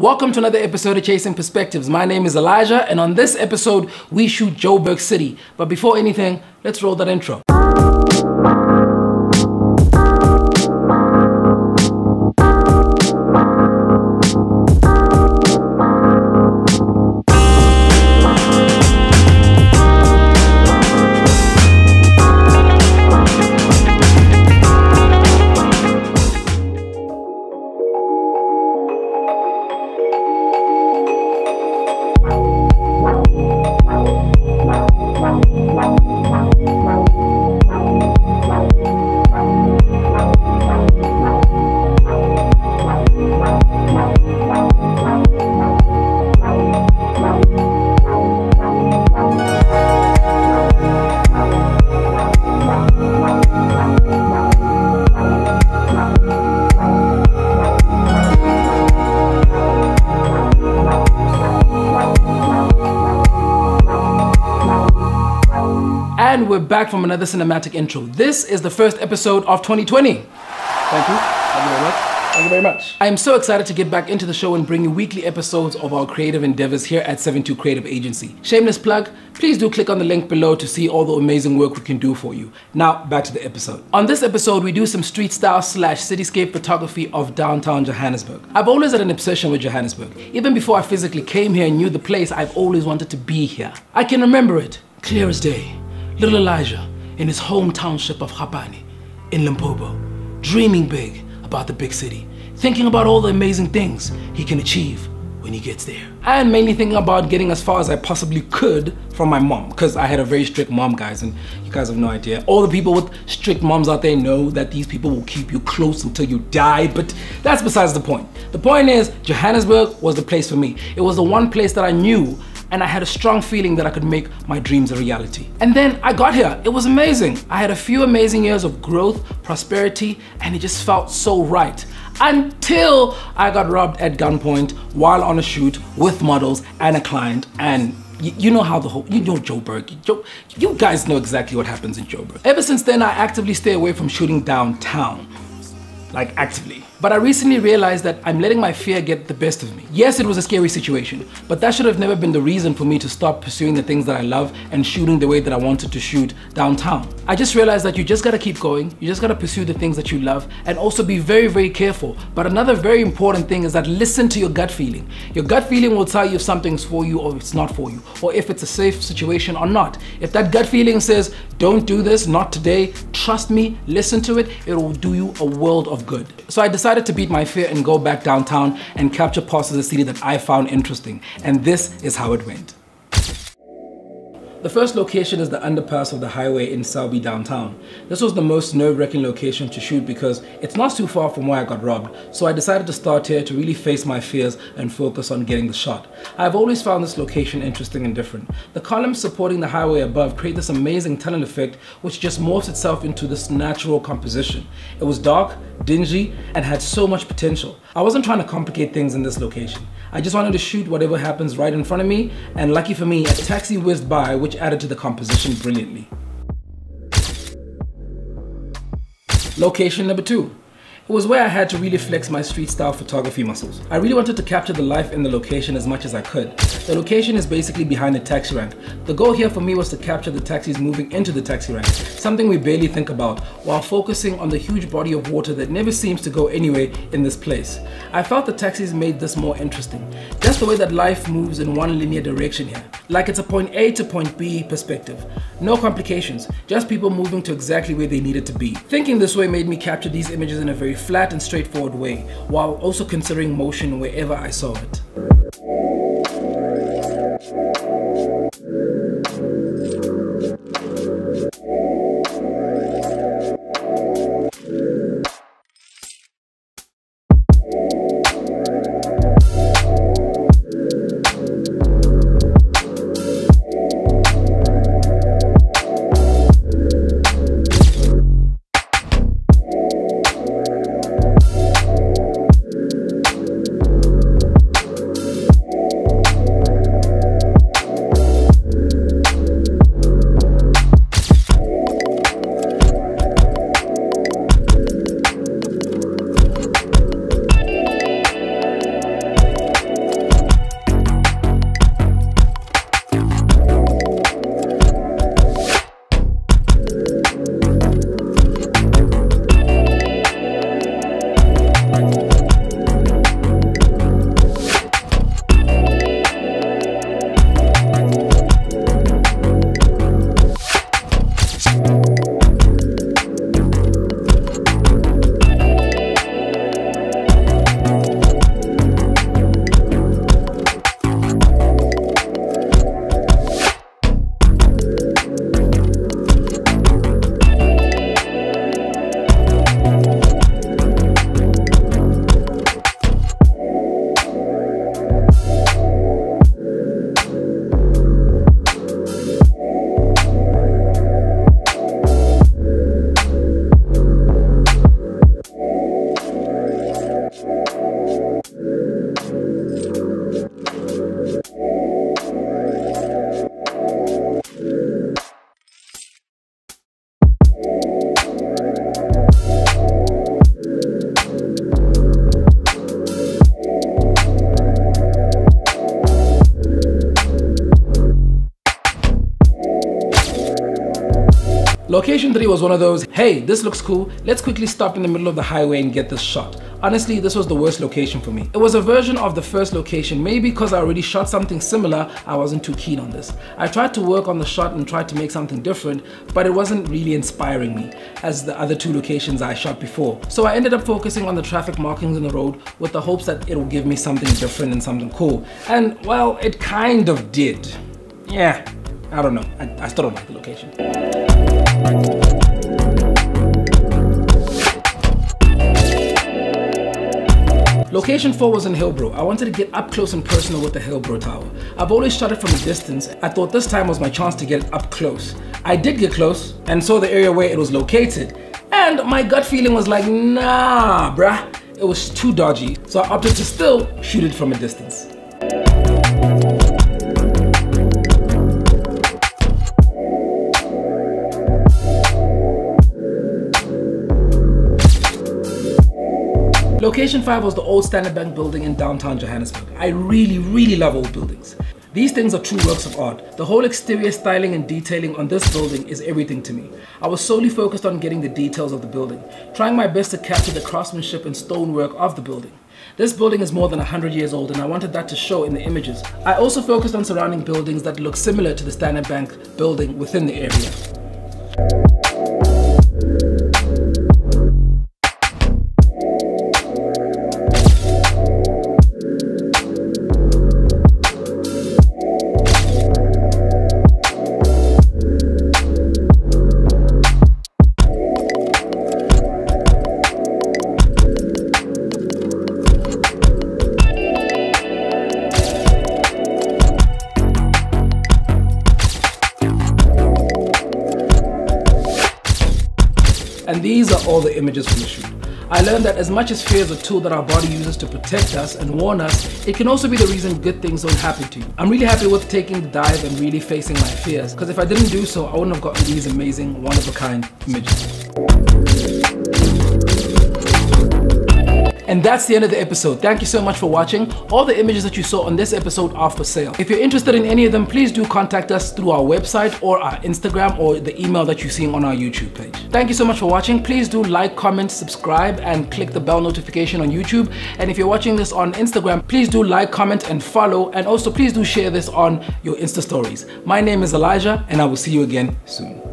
Welcome to another episode of Chasing Perspectives. My name is Elijah, and on this episode, we shoot Joburg City. But before anything, let's roll that intro. Back from another cinematic intro. This is the first episode of 2020. Thank you. Thank you very much. Thank you very much. I am so excited to get back into the show and bring you weekly episodes of our creative endeavors here at 72 Creative Agency. Shameless plug, please do click on the link below to see all the amazing work we can do for you. Now, back to the episode. On this episode, we do some street style slash cityscape photography of downtown Johannesburg. I've always had an obsession with Johannesburg. Even before I physically came here and knew the place, I've always wanted to be here. I can remember it, clear as day. Little Elijah in his home township of Hapani in Limpopo, dreaming big about the big city, thinking about all the amazing things he can achieve when he gets there. And mainly thinking about getting as far as I possibly could from my mom, because I had a very strict mom, guys, and you guys have no idea. All the people with strict moms out there know that these people will keep you close until you die, but that's besides the point. The point is, Johannesburg was the place for me. It was the one place that I knew and I had a strong feeling that I could make my dreams a reality. And then I got here. It was amazing. I had a few amazing years of growth, prosperity, and it just felt so right. Until I got robbed at gunpoint while on a shoot with models and a client and you know how the whole, you know Joburg. Joe, you guys know exactly what happens in Joburg. Ever since then, I actively stay away from shooting downtown. Like actively. But I recently realized that I'm letting my fear get the best of me. Yes, it was a scary situation, but that should have never been the reason for me to stop pursuing the things that I love and shooting the way that I wanted to shoot downtown. I just realized that you just gotta keep going, you just gotta pursue the things that you love, and also be very, very careful. But another very important thing is that listen to your gut feeling. Your gut feeling will tell you if something's for you or it's not for you, or if it's a safe situation or not. If that gut feeling says, don't do this, not today, trust me, listen to it, it will do you a world of good. So I decided decided to beat my fear and go back downtown and capture parts of the city that I found interesting. And this is how it went. The first location is the underpass of the highway in Selby downtown. This was the most nerve-wracking location to shoot because it's not too far from where I got robbed, so I decided to start here to really face my fears and focus on getting the shot. I've always found this location interesting and different. The columns supporting the highway above create this amazing tunnel effect which just morphs itself into this natural composition. It was dark, dingy, and had so much potential. I wasn't trying to complicate things in this location. I just wanted to shoot whatever happens right in front of me, and lucky for me, a taxi whizzed by which added to the composition brilliantly. Location number two. It was where I had to really flex my street style photography muscles. I really wanted to capture the life in the location as much as I could. The location is basically behind the taxi rank. The goal here for me was to capture the taxis moving into the taxi rank, something we barely think about, while focusing on the huge body of water that never seems to go anywhere in this place. I felt the taxis made this more interesting. The way that life moves in one linear direction here. Like it's a point A to point B perspective. No complications, just people moving to exactly where they needed to be. Thinking this way made me capture these images in a very flat and straightforward way, while also considering motion wherever I saw it. Location 3 was one of those, hey, this looks cool, let's quickly stop in the middle of the highway and get this shot. Honestly, this was the worst location for me. It was a version of the first location, maybe because I already shot something similar, I wasn't too keen on this. I tried to work on the shot and tried to make something different, but it wasn't really inspiring me, as the other two locations I shot before. So I ended up focusing on the traffic markings in the road with the hopes that it will give me something different and something cool. And well, it kind of did. Yeah, I don't know, I, I still don't like the location. Location 4 was in Hillbrow. I wanted to get up close and personal with the Hillbrow Tower. I've always shot it from a distance. I thought this time was my chance to get up close. I did get close and saw the area where it was located. And my gut feeling was like, nah, bruh. It was too dodgy. So I opted to still shoot it from a distance. Location 5 was the old Standard Bank building in downtown Johannesburg. I really, really love old buildings. These things are true works of art. The whole exterior styling and detailing on this building is everything to me. I was solely focused on getting the details of the building, trying my best to capture the craftsmanship and stonework of the building. This building is more than 100 years old and I wanted that to show in the images. I also focused on surrounding buildings that look similar to the Standard Bank building within the area. These are all the images from the shoot. I learned that as much as fear is a tool that our body uses to protect us and warn us, it can also be the reason good things don't happen to you. I'm really happy with taking the dive and really facing my fears, because if I didn't do so, I wouldn't have gotten these amazing, one-of-a-kind images. And that's the end of the episode. Thank you so much for watching. All the images that you saw on this episode are for sale. If you're interested in any of them, please do contact us through our website or our Instagram or the email that you're seeing on our YouTube page. Thank you so much for watching. Please do like, comment, subscribe, and click the bell notification on YouTube. And if you're watching this on Instagram, please do like, comment, and follow. And also please do share this on your Insta stories. My name is Elijah, and I will see you again soon.